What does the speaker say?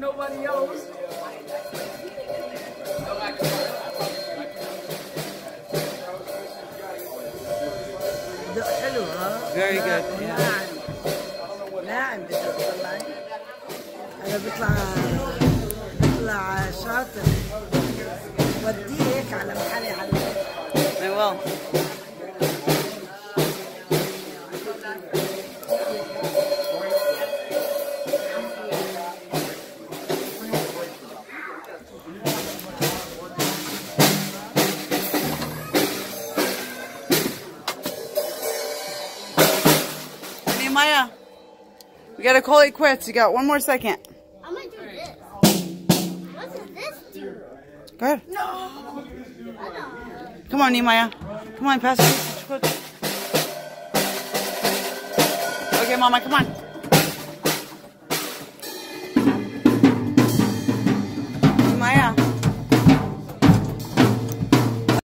nobody else. حلو ها Very good, yeah. ناعم ناعم بتطلع أنا بيطلع بيطلع شاطر وديه هيك على محل على I will. Maya, we gotta call it quits. You got one more second. I'm gonna do this. What does this do? Go ahead. No. Come on, Nehemiah. Come on, pass it. Okay, Mama, come on. Nehemiah.